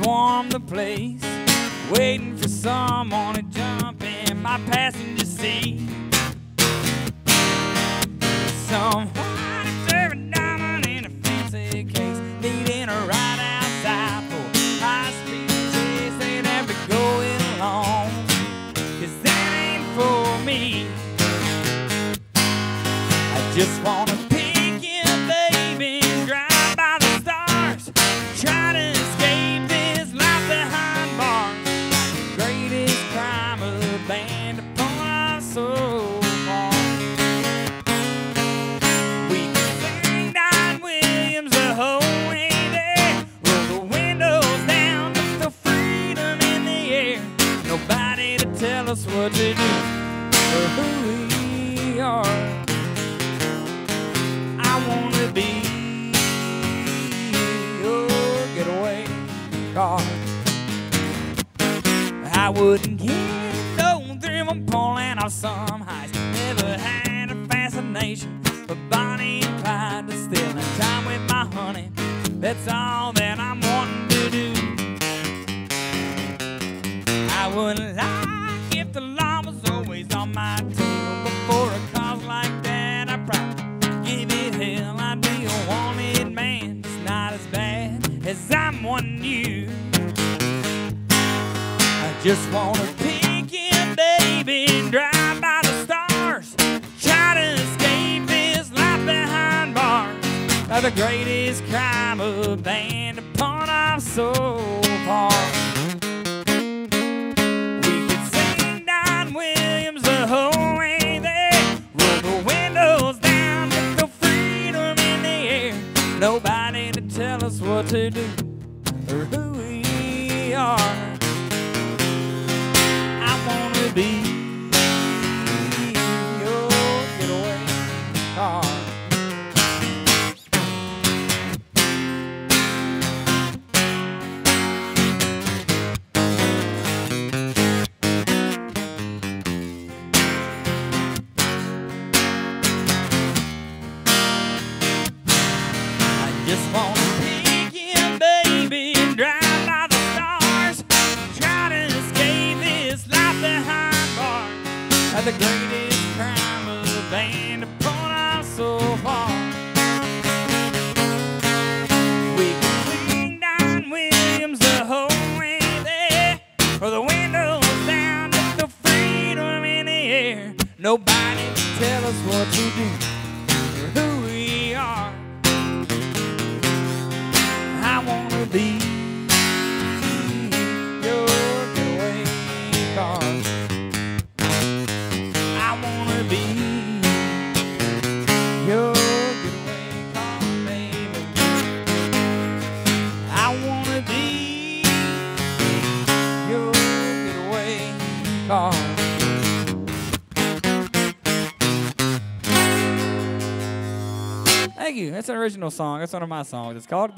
storm the place, waiting for someone to jump in my passenger seat. Some white diamond diamond in a fancy case, needing a ride outside for high speed chase. They never going along, cause that ain't for me. I just wanna to what to do or who we are. I wanna be your getaway car. I wouldn't get no thrill from pulling off some heights. Never had a fascination for Bonnie and Clyde, but still in time with my honey. That's all that I'm wanting to do. I wouldn't like just wanna pick you, baby, and drive by the stars. Try to escape this life behind bars. Are the greatest crime abandoned upon our so far. We could sing Don Williams the whole way there. Roll the windows down, freedom in the air. Nobody to tell us what to do or who we are. Be your getaway car. I just wanna Are the greatest crime of the band upon us so far. We can sing Don Williams the whole way there, or the windows down, with the freedom in the air. Nobody can tell us what to do Thank you. That's an original song. That's one of my songs. It's called